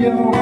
your